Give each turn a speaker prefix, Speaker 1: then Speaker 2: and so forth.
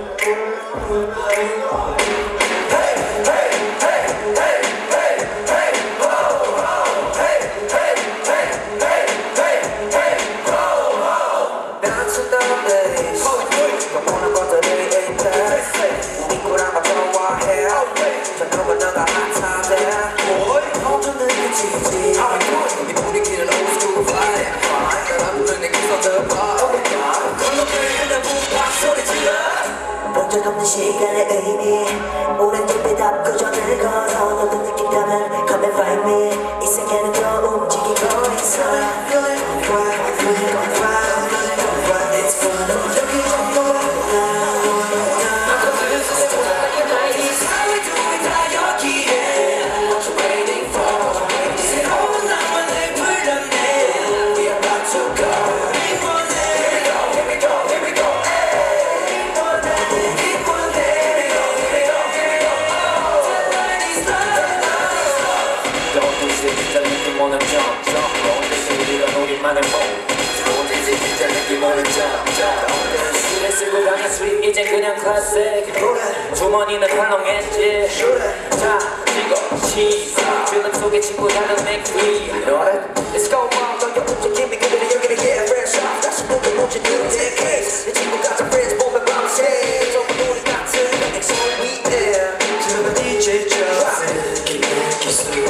Speaker 1: Hey!
Speaker 2: 시간의 의미. 오른쪽 비답 구전을 걸어 너도 느낀다면 Come and find me. 이 세계는 더 움직이고 있어. It's
Speaker 1: fun.
Speaker 3: 시계 쓰고 가는 수입 이제 그냥 클래식 주머니는 탈렁했지 자 찍어 시작 주름 속에 친구 다른 맥위
Speaker 1: Let's go mom don't you put your Jimmy good and you're gonna get a fresh shot 다시 보기 뭔지 new take case 내 친구 가자 friends 몸에 밤새 저거 우리 같은 액션 위에 주름 DJ Justin 기대 기술